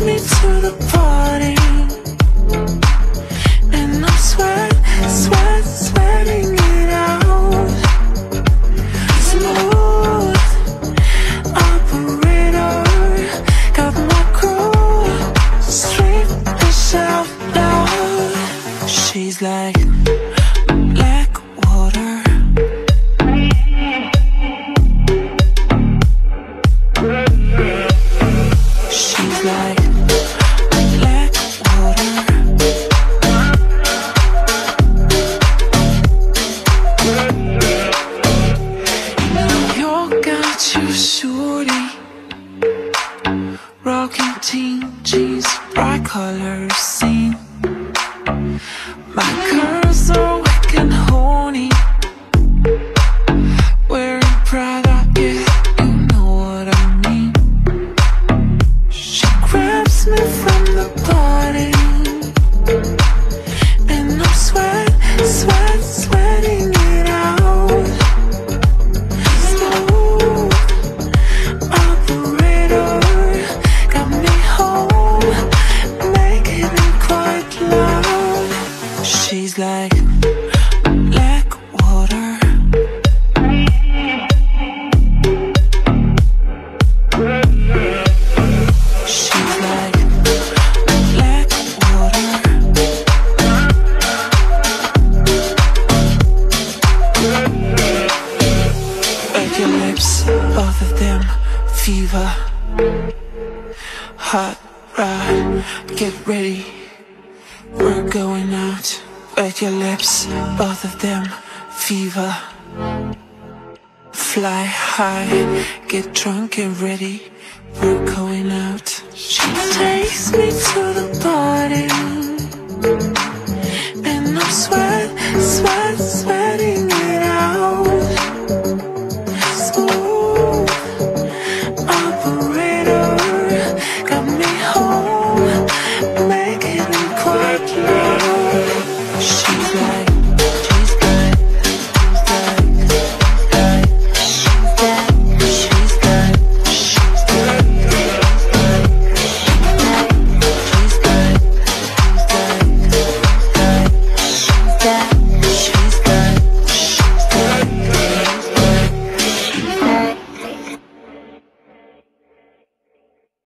me to the party, and I'm sweat, sweat, sweating it out. Smooth operator, got my crew straight and shout loud. She's like 19 jeans, bright colors seen My cursor both of them, fever. Hot rod, get ready. We're going out. At your lips, both of them, fever. Fly high, get drunk and ready. We're going out. She takes me to the party. she's.